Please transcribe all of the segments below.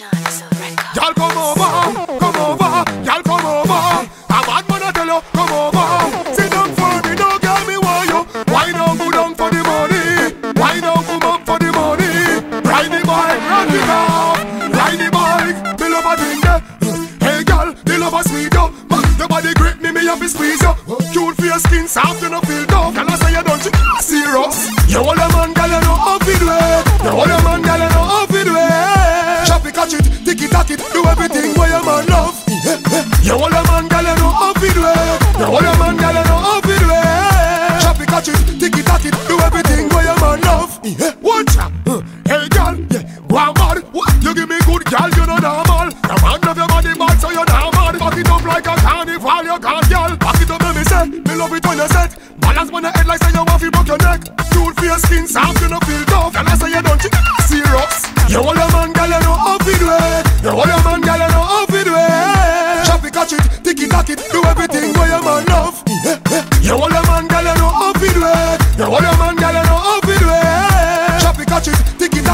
Y'all come over, come over, y'all come over. A bad man I tell you, come over. Sit down for me, no girl me want you. Why don't go down for the money? Why don't come up for the money? Ride the bike, ride the car, ride the bike. Me love a thing there. Hey girl, me love a sweet yo. Man, your body grip me, me have to squeeze you. Cute for your skin, soft you no feel tough. Girl I say you don't you serious. You hold a man, girl you know how to do it. Man love. Watch uh, out, hey girl, yeah, one man, what? You give me good girl, you know normal. The man of your body bad, so you're normal. Back it up like a carnival, you can't girl. Back it up, let me say, me love it when you set. Balance when the head like say you want to broke your neck. For your skin, soft, you know feel tough. And I say you don't, you serious. You hold a man, girl, you know how to do it. You hold a man, girl, you know how to do it. Chop it, catch it, tick it, tack it, do everything where your man love. You hold a man, girl, you know how to do it. You hold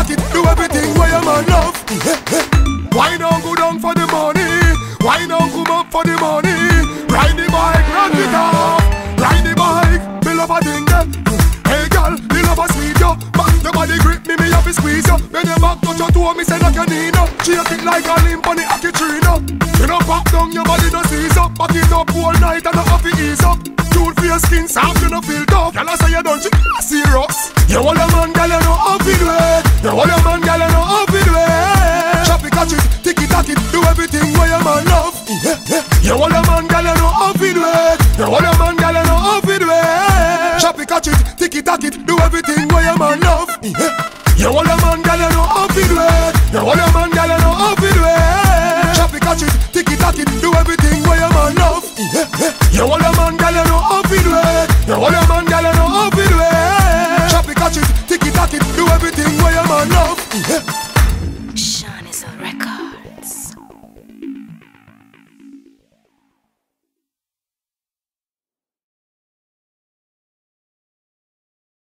it, it, do everything where your man love. Why don't go down for the money? Why don't come up for the money? Ride the bike, run it off. Ride the bike, me love a thing. Hey girl, me love a sweet yo. Back the body grip me, me have to squeeze yo. When your back touch your toe, me say that you need no. Shake it like a limp on the hockey tree no. You know pop down your body no seize up. Back it up all night and not have to ease up. Cute for your skin soft, you no feel tough. Girl, I say you don't, you serious. You hold a man, You hold a man, girl, you know how to do it. You hold a man, girl, you know how to do it. Chop it, catch it, tick it, tack it, do everything where your man love. You hold a man, girl, you know how to do it. You hold a man, girl, you know how to do it. Chop it, catch it, tick it, tack it, do everything where your man love. You hold a man, girl, you know how to do it. You hold a man, girl, you know how to do it. Chop it, catch it, tick it, tack it, do everything where your man love.